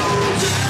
Oh.